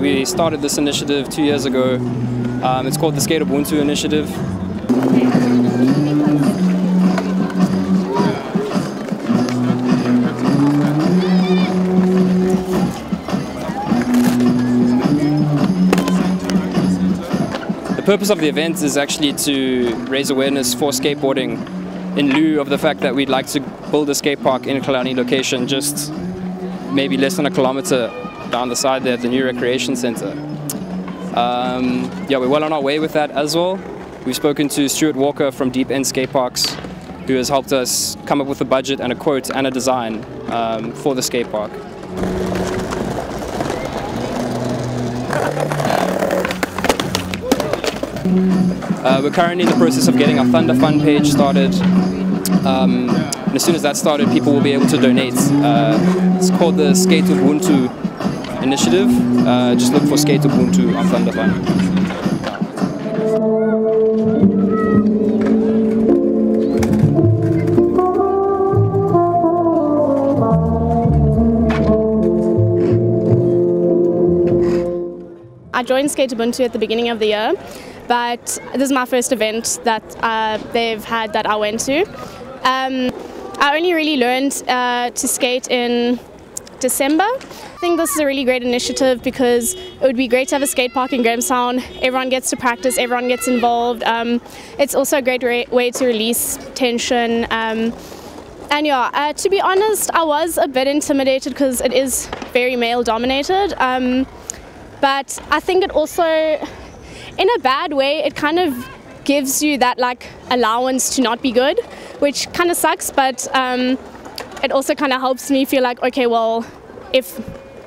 We started this initiative two years ago. Um, it's called the Skate Ubuntu Initiative. The purpose of the event is actually to raise awareness for skateboarding in lieu of the fact that we'd like to build a skate park in a Killarney location just maybe less than a kilometer down the side there at the new recreation center. Um, yeah, we're well on our way with that as well. We've spoken to Stuart Walker from Deep End Skate Parks, who has helped us come up with a budget and a quote and a design um, for the skate park. Uh, we're currently in the process of getting our Thundafund page started. Um, and as soon as that started, people will be able to donate. Uh, it's called the Skate of Ubuntu initiative. Uh, just look for Skate Ubuntu on Thundafund. I joined Skate Ubuntu at the beginning of the year, but this is my first event that uh, they've had that I went to. Um, I only really learned uh, to skate in December. I think this is a really great initiative because it would be great to have a skate park in Grahamstown. Everyone gets to practice, everyone gets involved. Um, it's also a great way to release tension. Um, and yeah, uh, to be honest, I was a bit intimidated because it is very male dominated. Um, but I think it also, in a bad way, it kind of gives you that like allowance to not be good, which kind of sucks, but um, it also kind of helps me feel like, okay, well, if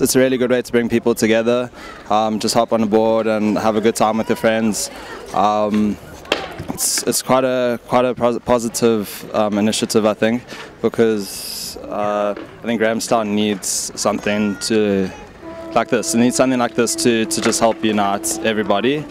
It's, a really good way to bring people together, um, just hop on the board and have a good time with your friends. Um, it's, it's quite a quite a positive um, initiative, I think, because uh, I think Grahamstown needs something to like this. It needs something like this to, to just help unite everybody.